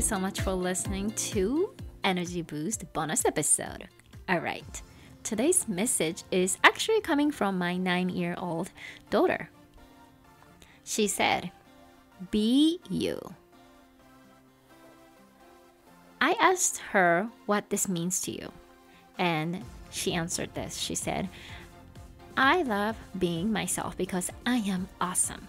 so much for listening to Energy Boost bonus episode. Alright, today's message is actually coming from my nine year old daughter. She said, Be you. I asked her what this means to you, and she answered this. She said, I love being myself because I am awesome.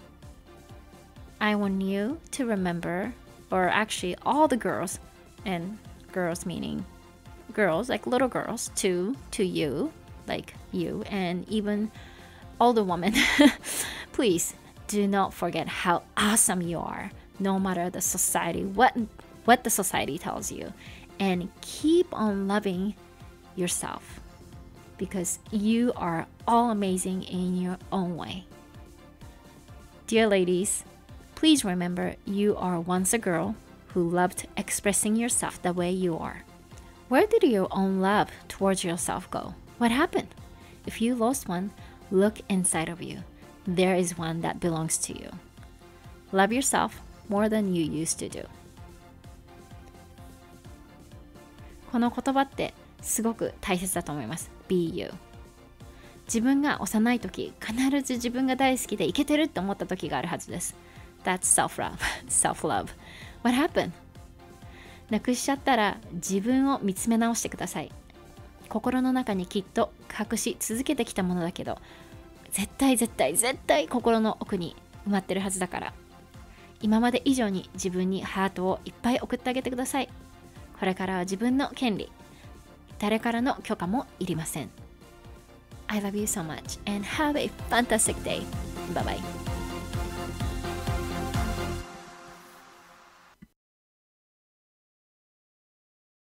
I want you to remember, or actually, all the girls, and girls meaning girls, like little girls, to to you, like you, and even older women. Please do not forget how awesome you are, no matter the society, what what the society tells you, and keep on loving yourself because you are all amazing in your own way. Dear ladies, please remember you are once a girl who loved expressing yourself the way you are. Where did your own love towards yourself go? What happened? If you lost one, look inside of you. There is one that belongs to you. Love yourself more than you used to do. この言葉ってすごく大切だと思います。Be you 自分が幼い時必ず自分が大好きでイケてるって思った時があるはずです That's self-love. Self-love. What happened? なくしちゃったら自分を見つめ直してください。心の中にきっと隠し続けてきたものだけど絶対絶対絶対心の奥に埋まってるはずだから。今まで以上に自分にハートをいっぱい送ってあげてください。これからは自分の権利。誰からの許可もいりません。I love you so much and have a fantastic day. Bye bye.